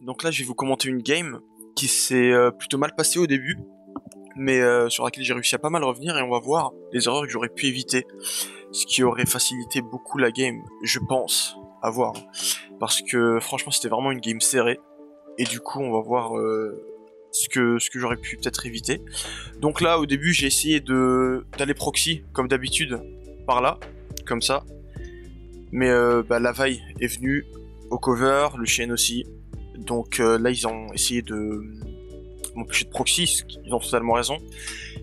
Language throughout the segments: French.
Donc là, je vais vous commenter une game qui s'est euh, plutôt mal passée au début, mais euh, sur laquelle j'ai réussi à pas mal revenir et on va voir les erreurs que j'aurais pu éviter, ce qui aurait facilité beaucoup la game, je pense, à voir. Parce que franchement, c'était vraiment une game serrée. Et du coup, on va voir euh, ce que, j'aurais pu peut-être éviter. Donc là, au début, j'ai essayé d'aller proxy, comme d'habitude, par là, comme ça. Mais bah, la vaille est venue au cover, le chien aussi. Donc euh, là, ils ont essayé de m'empêcher de proxy, ils ont totalement raison.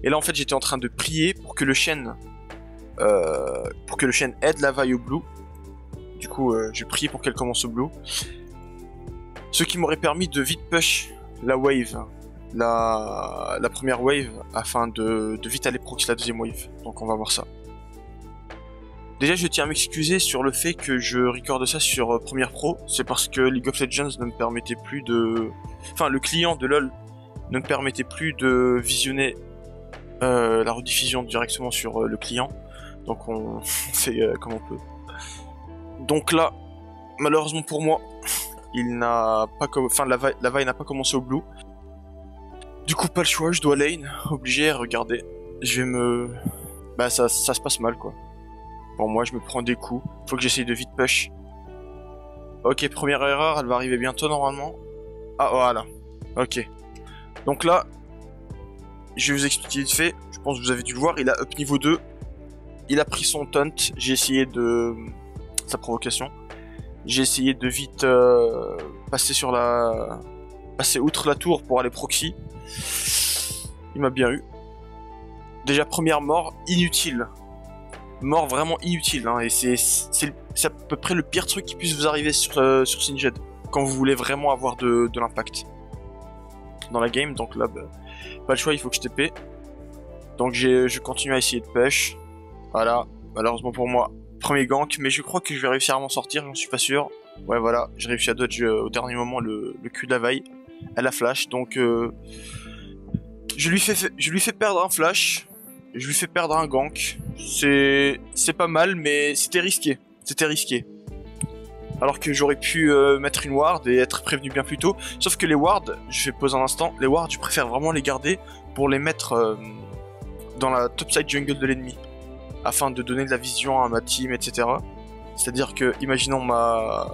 Et là, en fait, j'étais en train de prier pour que le chêne, euh, pour que le chêne aide la vaille au blue. Du coup, euh, j'ai prié pour qu'elle commence au blue. Ce qui m'aurait permis de vite push la wave, la, première wave, afin de vite aller proxy la deuxième wave. Donc on va voir ça. Déjà, je tiens à m'excuser sur le fait que je recorde ça sur euh, Premiere Pro. C'est parce que League of Legends ne me permettait plus de... Enfin, le client de LoL ne me permettait plus de visionner euh, la rediffusion directement sur euh, le client. Donc on fait comme on peut. Donc là, malheureusement pour moi, il n'a pas. Enfin, la vaille, la vaille n'a pas commencé au blue. Du coup, pas le choix, je dois lane. Obligé, regardez. Je vais me... Bah ça, ça se passe mal quoi. Pour moi, je me prends des coups. Faut que j'essaye de vite push. Ok, première erreur, elle va arriver bientôt normalement. Ah, voilà. Ok. Donc là, je vais vous expliquer vite fait. Je pense que vous avez dû le voir. Il a up niveau 2. Il a pris son taunt. J'ai essayé de... Sa provocation. J'ai essayé de vite euh, passer sur la... Passer outre la tour pour aller proxy. Il m'a bien eu. Déjà, première mort, inutile mort vraiment inutile. Hein, et c'est c'est à peu près le pire truc qui puisse vous arriver sur, euh, sur Singed quand vous voulez vraiment avoir de, de l'impact dans la game. Donc là, bah, pas le choix, il faut que je TP. Donc je continue à essayer de push. Voilà, malheureusement pour moi, premier gank, mais je crois que je vais réussir à m'en sortir, j'en suis pas sûr. Ouais, voilà, j'ai réussi à dodge euh, au dernier moment le, le cul de la vaille. Elle a flash, donc euh, je lui fais je lui fais perdre un flash je lui fais perdre un gank. C'est c'est pas mal, mais c'était risqué. C'était risqué. Alors que j'aurais pu euh, mettre une ward et être prévenu bien plus tôt. Sauf que les wards, je vais poser un instant, les wards, je préfère vraiment les garder pour les mettre euh, dans la topside jungle de l'ennemi. Afin de donner de la vision à ma team, etc. C'est-à-dire que, imaginons ma...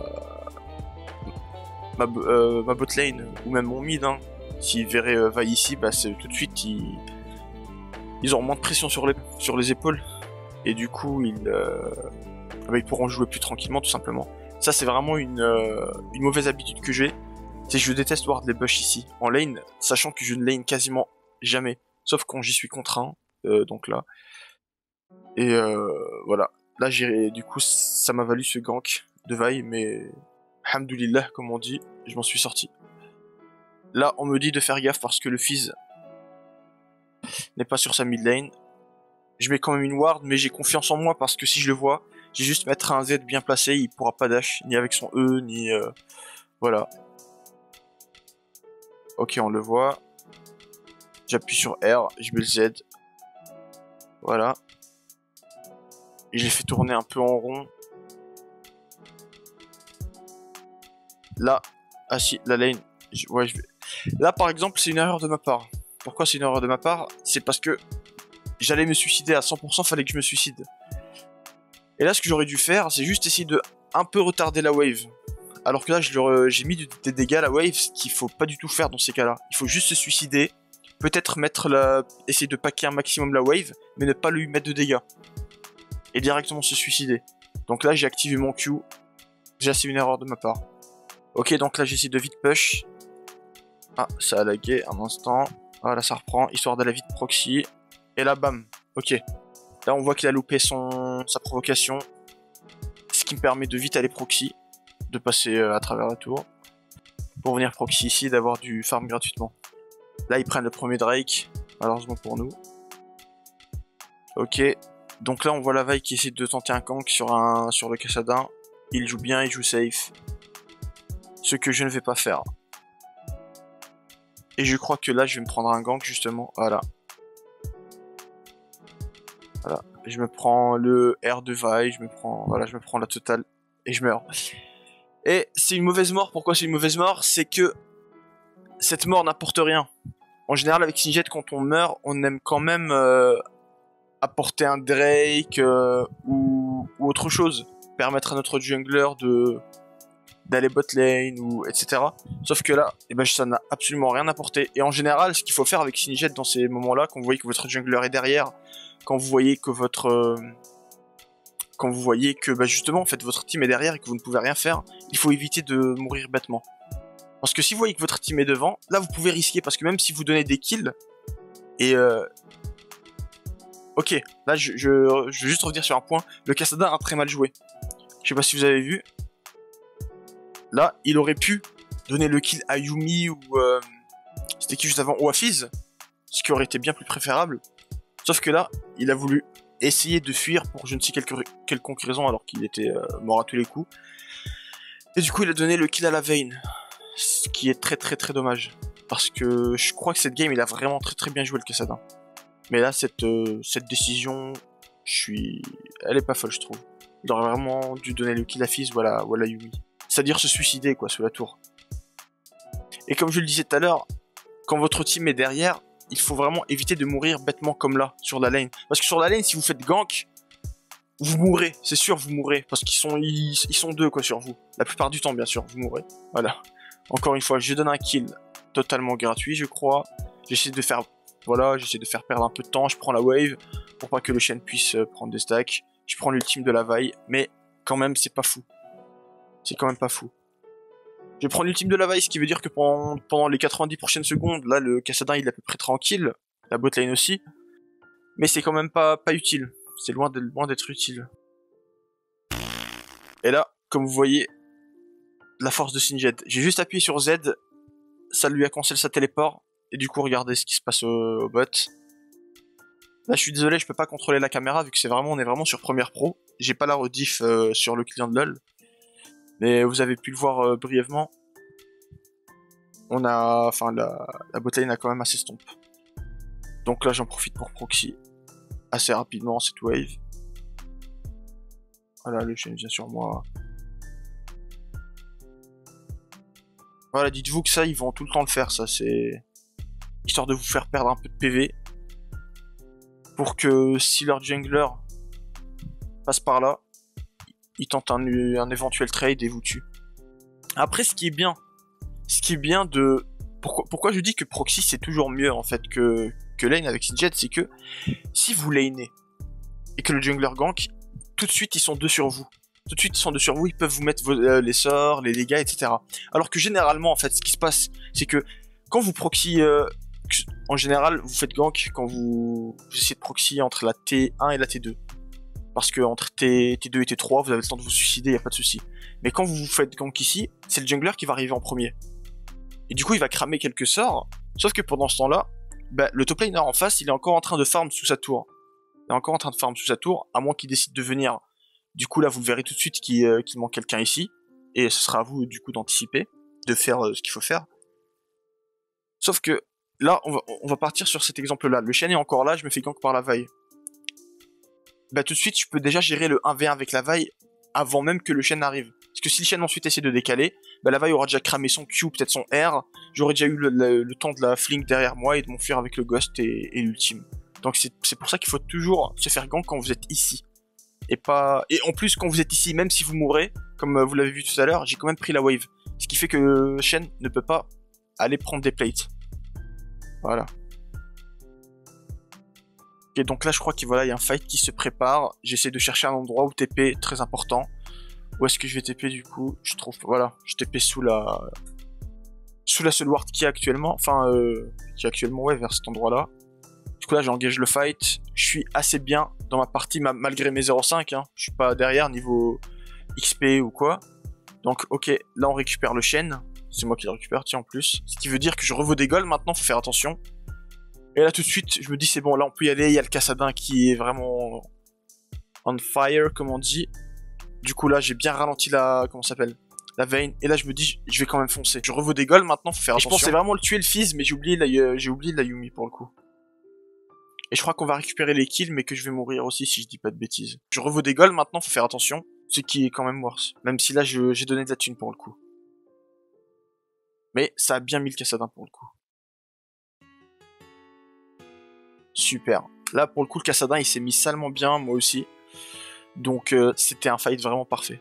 Ma, euh, ma bot lane, ou même mon mid, hein, s'il verrait va ici, bah tout de suite, il ils ont moins de pression sur les, sur les épaules. Et du coup, ils, euh, ils pourront jouer plus tranquillement, tout simplement. Ça, c'est vraiment une, euh, une mauvaise habitude que j'ai. C'est que je déteste voir des bush ici, en lane, sachant que je ne lane quasiment jamais. Sauf quand j'y suis contraint, euh, donc là. Et euh, voilà. Là, du coup, ça m'a valu ce gank de vaille, mais... Hamdulillah, comme on dit, je m'en suis sorti. Là, on me dit de faire gaffe parce que le Fizz n'est pas sur sa mid lane. Je mets quand même une ward, mais j'ai confiance en moi parce que si je le vois, j'ai juste mettre un Z bien placé, il pourra pas dash, ni avec son E, ni... Euh... Voilà. Ok, on le voit. J'appuie sur R, je mets le Z. Voilà. Et j'ai fait tourner un peu en rond. Là, ah si, la lane. Je vais... Là, par exemple, c'est une erreur de ma part. Pourquoi c'est une erreur de ma part? C'est parce que j'allais me suicider à 100%, fallait que je me suicide. Et là, ce que j'aurais dû faire, c'est juste essayer de un peu retarder la wave. Alors que là, j'ai mis des dégâts à la wave, ce qu'il faut pas du tout faire dans ces cas-là. Il faut juste se suicider, peut-être mettre la... essayer de paquer un maximum la wave, mais ne pas lui mettre de dégâts. Et directement se suicider. Donc là, j'ai activé mon Q. Déjà, c'est une erreur de ma part. Ok, donc là, j'essaie de vite push. Ah, ça a lagué un instant. Voilà, ça reprend, histoire d'aller vite proxy. Et là, bam. Ok. Là, on voit qu'il a loupé sa provocation. Ce qui me permet de vite aller proxy. De passer euh, à travers la tour. Pour venir proxy ici, d'avoir du farm gratuitement. Là, ils prennent le premier Drake. Malheureusement pour nous. Ok. Donc là, on voit la vaille qui essaie de tenter un gank sur, un, sur le Cassadin. Il joue bien, il joue safe. Ce que je ne vais pas faire. Et je crois que là, je vais me prendre un gank, justement. Voilà. Voilà. Je me prends le R de vaille, je me prends, voilà, je me prends la totale et je meurs. Et c'est une mauvaise mort. Pourquoi c'est une mauvaise mort? C'est que cette mort n'apporte rien. En général, avec Sinjet, quand on meurt, on aime quand même euh, apporter un Drake euh, ou, ou, autre chose. Permettre à notre jungler de d'aller bot lane ou etc. Sauf que là, eh ben, ça n'a absolument rien apporté. Et en général, ce qu'il faut faire avec Sinjet dans ces moments-là, quand vous voyez que votre jungler est derrière, quand vous voyez que votre euh, quand vous voyez que bah, justement en votre team est derrière et que vous ne pouvez rien faire, il faut éviter de mourir bêtement. Parce que si vous voyez que votre team est devant, là vous pouvez risquer parce que même si vous donnez des kills et euh... Ok, là je, je, veux juste revenir sur un point. Le Cassadin a très mal joué. Je sais pas si vous avez vu. Là, il aurait pu donner le kill à Yumi ou euh... c'était qui juste avant ou à Fizz, ce qui aurait été bien plus préférable. Sauf que là, il a voulu essayer de fuir pour je ne sais quelle quelconque raison alors qu'il était euh, mort à tous les coups. Et du coup, il a donné le kill à la veine, ce qui est très très très dommage. Parce que je crois que cette game, il a vraiment très très bien joué le Cassadin. Mais là, cette, euh, cette décision, je suis... Elle est pas folle, je trouve. Il aurait vraiment dû donner le kill à Fizz ou à, la, ou à la Yumi. C'est-à-dire se suicider, quoi, sous la tour. Et comme je le disais tout à l'heure, quand votre team est derrière, il faut vraiment éviter de mourir bêtement comme là, sur la lane. Parce que sur la lane, si vous faites gank, vous mourrez, c'est sûr, vous mourrez. Parce qu'ils sont, ils, sont deux, quoi, sur vous. La plupart du temps, bien sûr, vous mourrez. Voilà. Encore une fois, je donne un kill totalement gratuit, je crois. J'essaie de faire, voilà, j'essaie de faire perdre un peu de temps. Je prends la wave pour pas que le chêne puisse euh, prendre des stacks. Je prends l'ultime de la vaille, mais quand même, c'est pas fou. C'est quand même pas fou. Je prends l'ultime de la vaille, ce qui veut dire que pendant, les 90 prochaines secondes, là, le Cassadin, il est à peu près tranquille. La botlane aussi. Mais c'est quand même pas, utile. C'est loin d'être utile. Et là, comme vous voyez, la force de Sinjed. J'ai juste appuyé sur Z, ça lui a cancellé sa téléport, et du coup, regardez ce qui se passe au, bot. Là, je suis désolé, je peux pas contrôler la caméra, vu que c'est vraiment, on est vraiment sur Premiere Pro. J'ai pas la rediff euh, sur le client de LoL. Mais vous avez pu le voir euh, brièvement. On a, enfin, la, la botlane a quand même assez stomp. Donc là, j'en profite pour proxy assez rapidement cette wave. Voilà, le chaîne vient sur moi. Voilà, dites-vous que ça, ils vont tout le temps le faire, ça, c'est... Histoire de vous faire perdre un peu de PV. Pour que si leur jungler passe par là, il tente un, un éventuel trade et vous tue. Après, ce qui est bien, ce qui est bien de... Pourquoi, je dis que proxy c'est toujours mieux en fait que, lane avec Sinjet, c'est que si vous lanez et que le jungler gank, tout de suite ils sont deux sur vous. Tout de suite ils sont deux sur vous, ils peuvent vous mettre euh, les sorts, les dégâts, etc. Alors que généralement en fait ce qui se passe, c'est que quand vous proxy, euh, en général vous faites gank quand vous essayez de proxy entre la T1 et la T2 parce que entre T, 2 et T3, vous avez le temps de vous suicider, y a pas de souci. Mais quand vous vous faites gank ici, c'est le jungler qui va arriver en premier. Et du coup, il va cramer quelques sorts, sauf que pendant ce temps-là, bah, le top laner en face, il est encore en train de farm sous sa tour. Il est encore en train de farm sous sa tour, à moins qu'il décide de venir. Du coup, là, vous verrez tout de suite qu'il euh, manque quelqu'un ici, et ce sera à vous, du coup, d'anticiper, de faire euh, ce qu'il faut faire. Sauf que, là, on va, partir sur cet exemple-là. Le chien est encore là, je me fais gank par la vaille bah tout de suite je peux déjà gérer le 1v1 avec la vaille avant même que le chêne arrive. Parce que si le chêne ensuite essaie de décaler, bah la vaille aura déjà cramé son Q, peut-être son R, j'aurais déjà eu le, temps de la fling derrière moi et de m'enfuir avec le ghost et, l'ultime. Donc c'est pour ça qu'il faut toujours se faire gank quand vous êtes ici. Et pas et en plus quand vous êtes ici, même si vous mourrez, comme vous l'avez vu tout à l'heure, j'ai quand même pris la wave. Ce qui fait que chêne ne peut pas aller prendre des plates. Voilà. Et donc là, je crois qu'il y a un fight qui se prépare. J'essaie de chercher un endroit où TP, très important. Où est-ce que je vais TP du coup? Je trouve, voilà, je TP sous la sous la seule ward qui est actuellement, enfin, euh, qui est actuellement, vers cet endroit-là. Du coup là, j'engage le fight. Je suis assez bien dans ma partie, malgré mes 0,5. Hein. Je suis pas derrière niveau XP ou quoi. Donc, ok, là on récupère le chêne. C'est moi qui le récupère, tiens, en plus. Ce qui veut dire que je revois des goals maintenant, faut faire attention. Et là tout de suite, je me dis c'est bon, là on peut y aller, il y a le Cassadin qui est vraiment on fire, comme on dit. Du coup là, j'ai bien ralenti la... comment s'appelle La veine. Et là je me dis, je vais quand même foncer. Je revois des goals maintenant, faut faire attention. je pensais vraiment le tuer le fizz, mais j'ai oublié, la... Euh, j'ai oublié la Yumi pour le coup. Et je crois qu'on va récupérer les kills, mais que je vais mourir aussi si je dis pas de bêtises. Je revois des goals maintenant, faut faire attention. Ce qui est quand même worse. Même si là, j'ai donné de la thune pour le coup. Mais ça a bien mis le Cassadin pour le coup. Super. Là, pour le coup, le Cassadin, il s'est mis salement bien, moi aussi. Donc, euh, c'était un fight vraiment parfait.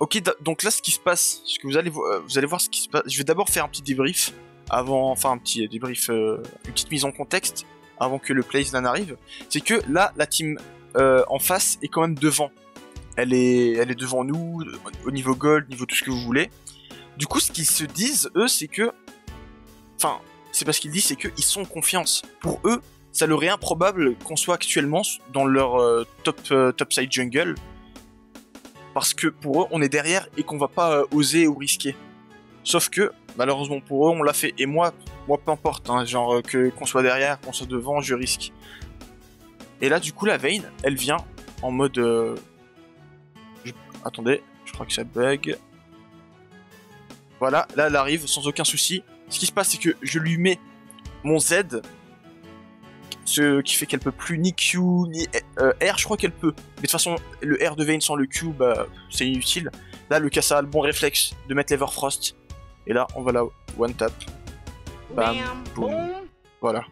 Ok, donc là, ce qui se passe, ce que vous allez, euh, vous allez voir ce qui se passe. Je vais d'abord faire un petit débrief avant, enfin un petit débrief, euh, une petite mise en contexte avant que le Playsland arrive. C'est que là, la team en face est quand même devant. Elle est, elle est devant nous au niveau gold, niveau tout ce que vous voulez. Du coup, ce qu'ils se disent, eux, c'est que, enfin, c'est parce qu'ils disent, c'est qu'ils sont en confiance. Pour eux, ça leur est improbable qu'on soit actuellement dans leur euh, top euh, top side jungle parce que pour eux on est derrière et qu'on va pas euh, oser ou risquer. Sauf que malheureusement pour eux on l'a fait et moi moi peu importe hein, genre que qu'on soit derrière qu'on soit devant je risque. Et là du coup la Vayne elle vient en mode attendez je crois que ça bug. Voilà là elle arrive sans aucun souci. Ce qui se passe c'est que je lui mets mon Z ce qui fait qu'elle peut plus ni Q ni euh, R, je crois qu'elle peut. Mais de toute façon, le R de Vayne sans le Q, bah, c'est inutile. Là, le Kassa a le bon réflexe de mettre l'Everfrost. Et là, on va la one tap. Bam, boum. Voilà.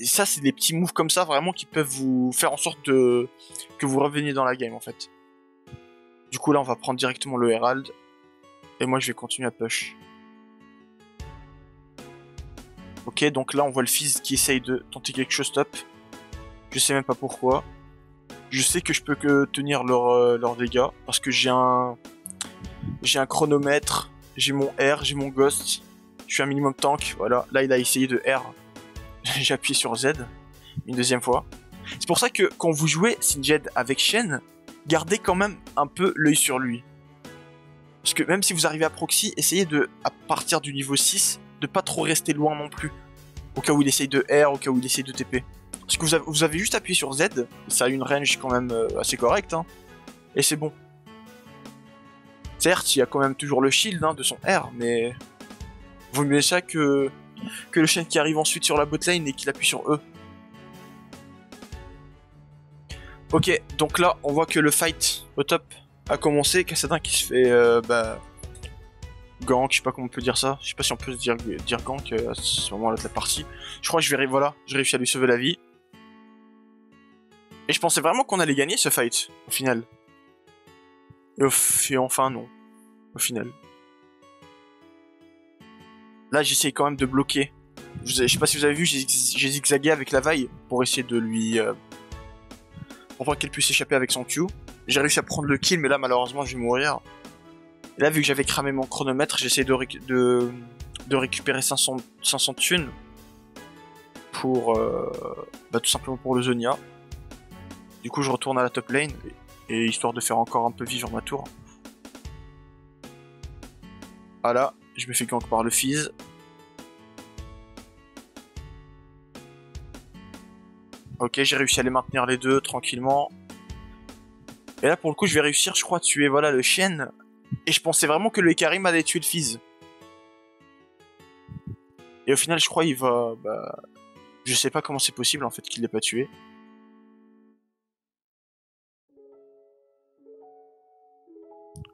Et ça, c'est des petits moves comme ça, vraiment, qui peuvent vous faire en sorte de... que vous reveniez dans la game, en fait. Du coup, là, on va prendre directement le Herald. Et moi, je vais continuer à push. Ok, donc là on voit le fils qui essaye de tenter quelque chose top. Je sais même pas pourquoi. Je sais que je peux que tenir leurs euh, dégâts parce que j'ai un j'ai un chronomètre, j'ai mon R, j'ai mon ghost. Je suis un minimum tank. Voilà, là il a essayé de R. j'ai appuyé sur Z une deuxième fois. C'est pour ça que quand vous jouez Sinjed avec Shen, gardez quand même un peu l'œil sur lui. Parce que même si vous arrivez à proxy, essayez de, à partir du niveau 6, de pas trop rester loin non plus. Au cas où il essaye de R, au cas où il essaye de TP. Parce que vous avez, juste appuyé sur Z, ça a une range quand même euh, assez correcte, hein, et c'est bon. Certes, il y a quand même toujours le shield hein, de son R, mais vaut mieux ça que, que le chien qui arrive ensuite sur la botlane et qu'il appuie sur E. Ok, donc là, on voit que le fight au top a commencé. Cassadin qui se fait euh, bah, gank, je sais pas comment on peut dire ça. Je sais pas si on peut dire, dire gank euh, à ce moment-là de la partie. Je crois que je vais, voilà, j'ai réussi à lui sauver la vie. Et je pensais vraiment qu'on allait gagner ce fight, au final. Et, enfin, non. Au final. Là, j'essaye quand même de bloquer. Je, sais pas si vous avez vu, j'ai zigzagué avec la vaille pour essayer de lui... Euh, pour voir qu'elle puisse échapper avec son Q. J'ai réussi à prendre le kill, mais là, malheureusement, je vais mourir. Là, vu que j'avais cramé mon chronomètre, j'essaie de, de, récupérer 500, 500 thunes pour euh, bah, tout simplement pour le Zonia. Du coup, je retourne à la top lane et, histoire de faire encore un peu vivre ma tour. Voilà, je me fais gank par le Fizz. Ok, j'ai réussi à les maintenir les deux tranquillement. Et là, pour le coup, je vais réussir, je crois, à tuer voilà, le chien et je pensais vraiment que le Karim allait tuer le Fizz. Et au final, je crois il va... Bah, je sais pas comment c'est possible en fait qu'il l'ait pas tué.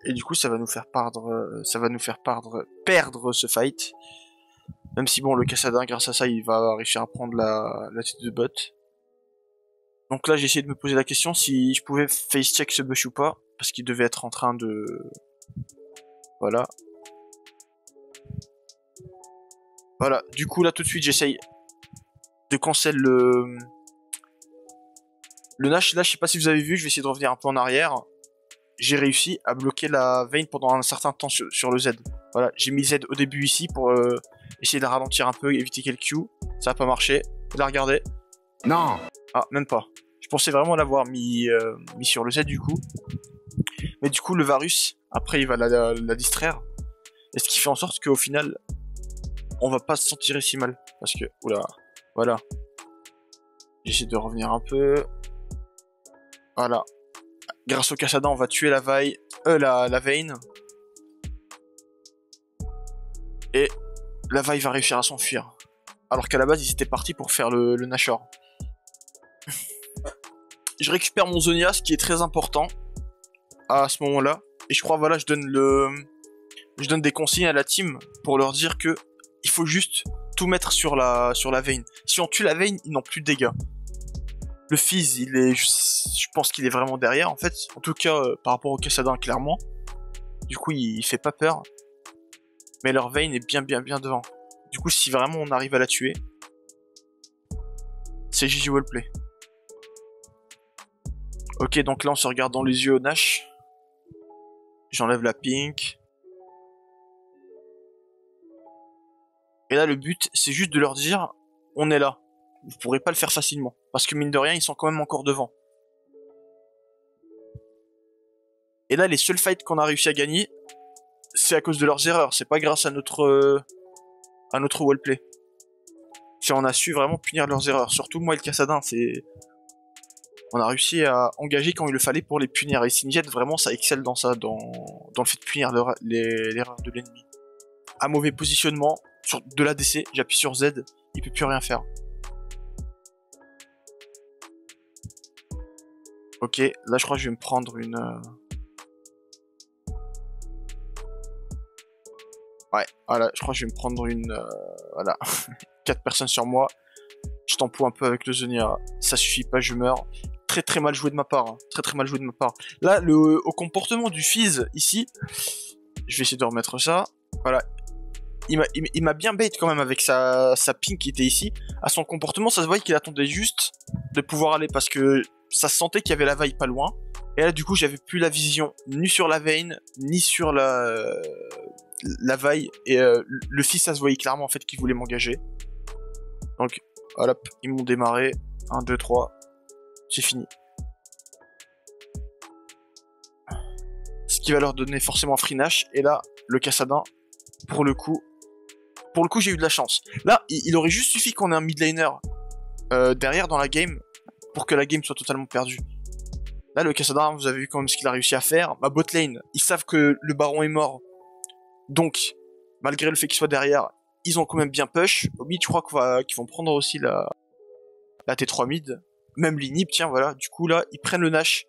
Et du coup, ça va nous faire perdre, ça va nous faire perdre, perdre ce fight. Même si bon, le Cassadin, grâce à ça, il va réussir à prendre la, la tête de bot. Donc là, j'ai essayé de me poser la question si je pouvais face check ce bush ou pas, parce qu'il devait être en train de voilà. Voilà, du coup là tout de suite j'essaye de cancel le... Le Nash, là je sais pas si vous avez vu, je vais essayer de revenir un peu en arrière. J'ai réussi à bloquer la veine pendant un certain temps sur, le Z. Voilà, j'ai mis Z au début ici pour euh, essayer de ralentir un peu, éviter qu'elle Q. Ça a pas marché. Vous la regardez? Non Ah, même pas. Je pensais vraiment l'avoir mis, euh, mis sur le Z du coup. Mais du coup, le Varus, après, il va la, distraire. Et ce qui fait en sorte qu'au final, on va pas se sentir si mal. Parce que, oula, voilà. J'essaie de revenir un peu. Voilà. Grâce au Cassada, on va tuer la vaille, euh, la, la veine. Et la vaille va réussir à s'enfuir. Alors qu'à la base, ils étaient partis pour faire le, le Nashor. je récupère mon Zonia, ce qui est très important à ce moment-là. Et je crois, voilà, je donne le, je donne des consignes à la team pour leur dire que il faut juste tout mettre sur la, sur la veine. Si on tue la veine, ils n'ont plus de dégâts. Le Fizz, il est, je, pense qu'il est vraiment derrière, en fait. En tout cas, euh, par rapport au Cassadin, clairement. Du coup, il, fait pas peur. Mais leur veine est bien, bien, bien devant. Du coup, si vraiment on arrive à la tuer, c'est GG Wallplay. Ok, donc là, on se regarde dans les yeux Nash. J'enlève la pink. Et là, le but, c'est juste de leur dire, on est là. Vous pourrez pas le faire facilement. Parce que mine de rien, ils sont quand même encore devant. Et là, les seuls fights qu'on a réussi à gagner, c'est à cause de leurs erreurs. C'est pas grâce à notre, euh, à notre wallplay. Si on a su vraiment punir leurs erreurs. Surtout moi et le Cassadin, c'est, on a réussi à engager quand il le fallait pour les punir. Et Sinjet, vraiment, ça excelle dans ça, dans, dans le fait de punir l'erreur de l'ennemi. À mauvais positionnement, sur de l'ADC, j'appuie sur Z, il peut plus rien faire. Ok, là je crois que je vais me prendre une... Euh, ouais, voilà, je crois que je vais me prendre une... Euh, voilà, 4 personnes sur moi. Je t'empoue un peu avec le Zonia. Ça suffit pas, je meurs. Très mal joué de ma part. Hein. Très très mal joué de ma part. Là, le, au comportement du Fizz, ici, je vais essayer de remettre ça. Voilà. Il m'a bien bait quand même avec sa, sa ping qui était ici. À son comportement, ça se voyait qu'il attendait juste de pouvoir aller parce que ça sentait qu'il y avait la vaille pas loin. Et là, du coup, j'avais plus la vision ni sur la veine, ni sur la, la vaille. Et euh, le fils, ça se voyait clairement en fait qu'il voulait m'engager. Donc, hop, ils m'ont démarré. 1, 2, 3. C'est fini. Ce qui va leur donner forcément free Nash. Et là, le Cassadin, pour le coup, pour le coup, j'ai eu de la chance. Là, il, aurait juste suffi qu'on ait un mid laner euh, derrière dans la game pour que la game soit totalement perdue. Là, le Cassadin, vous avez vu quand même ce qu'il a réussi à faire. Ma bot lane, ils savent que le baron est mort. Donc, malgré le fait qu'il soit derrière, ils ont quand même bien push. Au mid, je crois qu'ils vont prendre aussi la, la T3 mid. Même l'inhib, tiens, voilà. Du coup, là, ils prennent le Nash.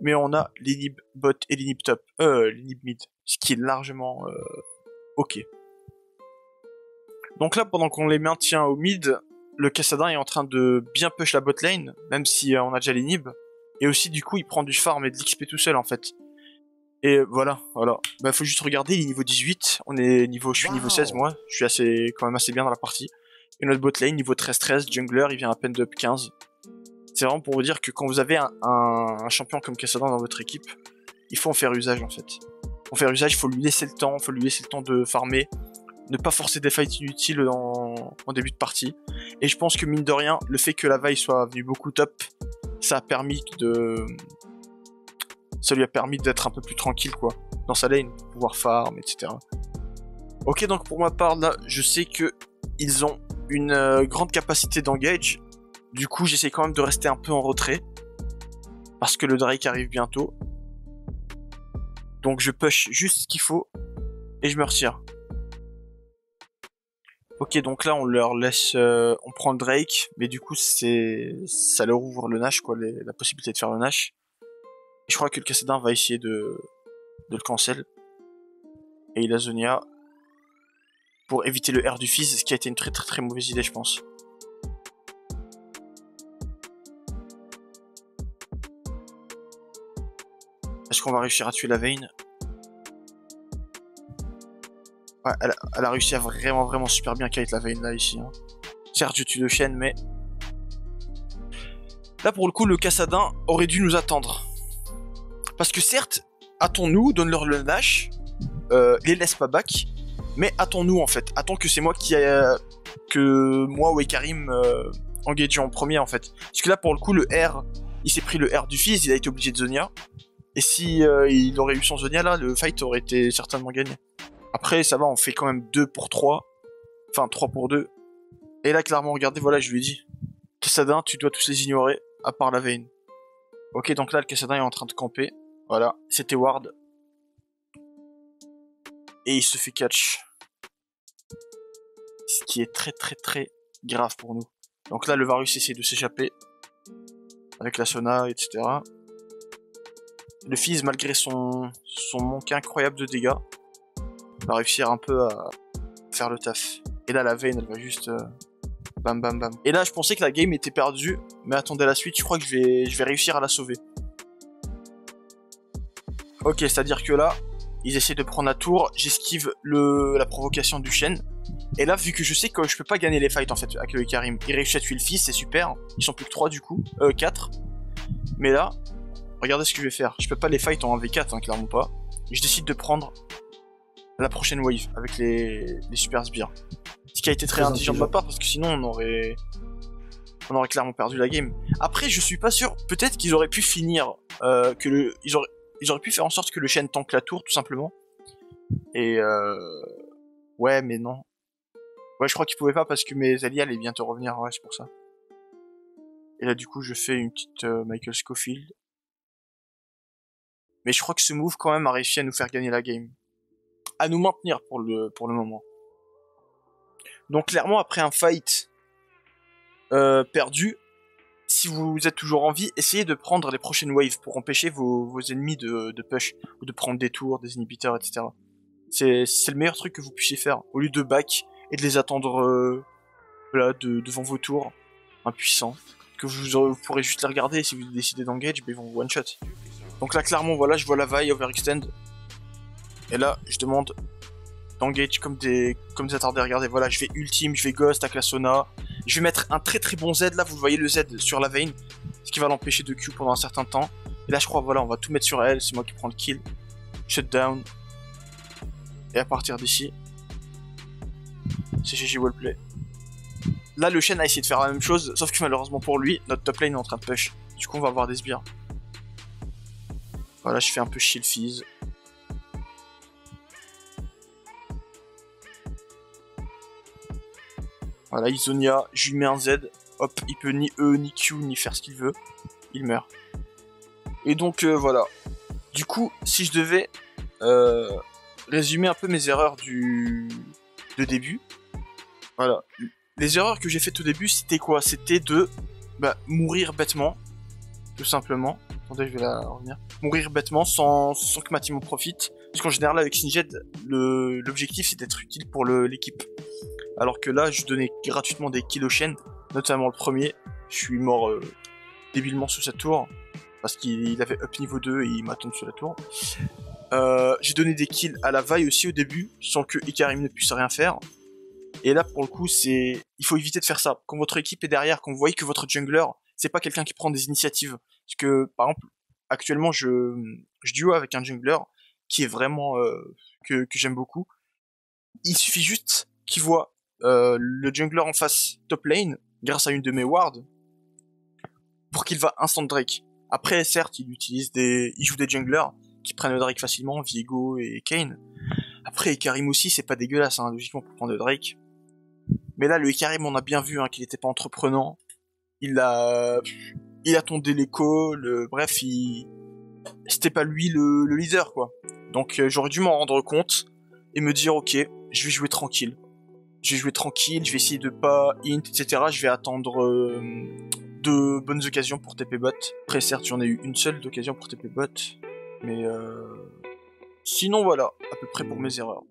Mais on a l'inhib bot et l'inhib top. Euh, l'inhib mid. Ce qui est largement euh, ok. Donc là, pendant qu'on les maintient au mid, le Cassadin est en train de bien push la bot lane, même si euh, on a déjà l'inhib. Et aussi, du coup, il prend du farm et de l'XP tout seul, en fait. Et voilà, voilà. Bah, faut juste regarder, il est niveau 18. On est niveau, je suis niveau 16, moi. Je suis assez, quand même assez bien dans la partie. Et notre bot lane, niveau 13-13, jungler, il vient à peine de 15. C'est vraiment pour vous dire que quand vous avez un, champion comme Cassadin dans votre équipe, il faut en faire usage, en fait. Pour faire usage, il faut lui laisser le temps, il faut lui laisser le temps de farmer, ne pas forcer des fights inutiles en, début de partie. Et je pense que mine de rien, le fait que la vaille soit venue beaucoup top, ça a permis de... Ça lui a permis d'être un peu plus tranquille, quoi. Dans sa lane, pouvoir farm, etc. Ok, donc pour ma part, là, je sais que ils ont une euh, grande capacité d'engage. Du coup, j'essaie quand même de rester un peu en retrait. Parce que le Drake arrive bientôt. Donc je push juste ce qu'il faut. Et je me retire. Ok, donc là on leur laisse, euh, on prend le Drake, mais du coup c'est, ça leur ouvre le Nash quoi, la possibilité de faire le Nash. Je crois que le Cassadin va essayer de, le cancel. Et il a Zonia pour éviter le R du fils, ce qui a été une très très très mauvaise idée je pense. Est-ce qu'on va réussir à tuer la Vayne? Elle, a réussi à vraiment, vraiment super bien kite la veine là ici. Hein. Certes, je tue de chaîne, mais. Là, pour le coup, le Cassadin aurait dû nous attendre. Parce que certes, attends-nous, donne-leur le dash, euh, les laisse pas back, mais attends-nous en fait. Attends que c'est moi qui a. que moi ou Karim euh, en premier en fait. Parce que là, pour le coup, le R, il s'est pris le R du fils, il a été obligé de Zonia. Et si euh, il aurait eu son Zonia là, le fight aurait été certainement gagné. Après, ça va, on fait quand même 2 pour 3. Enfin, 3 pour 2. Et là, clairement, regardez, voilà, je lui ai dit. Cassadin, tu dois tous les ignorer, à part la veine. Ok, donc là, le Cassadin est en train de camper. Voilà, c'était Ward. Et il se fait catch. Ce qui est très très très grave pour nous. Donc là, le Varus essaie de s'échapper. avec la Sona, etc. Le Fizz, malgré son, manque incroyable de dégâts, va réussir un peu à faire le taf. Et là, la veine, elle va juste... euh, Bam bam bam. Et là, je pensais que la game était perdue, mais attendez la suite, je crois que je vais, réussir à la sauver. Ok, c'est-à-dire que là, ils essaient de prendre la tour, j'esquive le la provocation du chêne. Et là, vu que je sais que je peux pas gagner les fights en fait avec le Karim, il réussit à tuer le fils, c'est super. Ils sont plus que 3 du coup, euh 4. Mais là, regardez ce que je vais faire. Je peux pas les fight en 1v4, hein, clairement pas. Je décide de prendre la prochaine wave avec les, les super sbires. Ce qui a été très, Très intelligent de ma part parce que sinon on aurait on aurait clairement perdu la game. Après, je suis pas sûr. Peut-être qu'ils auraient pu finir euh, que le ils auraient ils auraient pu faire en sorte que le chêne tanque la tour tout simplement. Et euh... ouais, mais non. Ouais, je crois qu'ils pouvaient pas parce que mes alliés allaient bientôt revenir. Ouais, c'est pour ça. Et là, du coup, je fais une petite euh, Michael Scofield. Mais je crois que ce move quand même a réussi à nous faire gagner la game. À nous maintenir pour le pour le moment. Donc clairement, après un fight euh, perdu, si vous êtes toujours en vie, essayez de prendre les prochaines waves pour empêcher vos, vos ennemis de, de push ou de prendre des tours, des inhibiteurs, etc. C'est le meilleur truc que vous puissiez faire au lieu de back et de les attendre euh, de, devant vos tours impuissants. Que vous, vous pourrez juste les regarder si vous décidez d'engage, ben, ils vont vous one shot. Donc là, clairement, voilà, je vois la vaille overextend. Et là, je demande d'engage comme des, comme des attardés. Regardez, voilà, je vais ultime, je vais ghost avec la Sona. Je vais mettre un très très bon Z, là, vous voyez le Z sur la veine, ce qui va l'empêcher de Q pendant un certain temps. Et là, je crois, voilà, on va tout mettre sur elle, c'est moi qui prends le kill. Shutdown. Et à partir d'ici, c'est GG Wallplay. Là, le Shen a essayé de faire la même chose, sauf que malheureusement pour lui, notre top lane est en train de push. Du coup, on va avoir des sbires. Voilà, je fais un peu chier le Fizz. Voilà, Isonia, je lui mets un Z. Hop, il peut ni E, ni Q, ni faire ce qu'il veut. Il meurt. Et donc, euh, voilà. Du coup, si je devais euh, résumer un peu mes erreurs du de début, voilà. Les erreurs que j'ai faites au début, c'était quoi? C'était de bah, mourir bêtement, tout simplement. Attendez, je vais la revenir. Mourir bêtement sans, sans que ma team en profite. Parce qu'en général, avec Singed, le- l'objectif c'est d'être utile pour l'équipe. Alors que là, je donnais gratuitement des kills chaînes, notamment le premier. Je suis mort euh, débilement sous sa tour, parce qu'il il avait up niveau 2 et il m'attend sur la tour. Euh, j'ai donné des kills à la vaille aussi au début, sans que Ikarim ne puisse rien faire. Et là, pour le coup, c'est, il faut éviter de faire ça. Quand votre équipe est derrière, quand vous voyez que votre jungler, c'est pas quelqu'un qui prend des initiatives. Parce que, par exemple, actuellement, je, je duo avec un jungler qui est vraiment, euh, que, que j'aime beaucoup. Il suffit juste qu'il voit euh, le jungler en face top lane, grâce à une de mes wards, pour qu'il va instant Drake. Après, certes, il utilise des, il joue des junglers qui prennent le Drake facilement, Viego et Kane. Après, Karim aussi, c'est pas dégueulasse, hein, logiquement, pour prendre le Drake. Mais là, le Karim, on a bien vu hein, qu'il était pas entreprenant. Il a, il attendait l'écho, le, bref, il, c'était pas lui le, le leader, quoi. Donc, euh, j'aurais dû m'en rendre compte et me dire, ok, je vais jouer tranquille. Je vais jouer tranquille, je vais essayer de pas int, etc. Je vais attendre euh, de bonnes occasions pour TP bot. Après, certes, j'en ai eu une seule d'occasion pour TP bot. Mais euh... sinon, voilà, à peu près pour mes erreurs.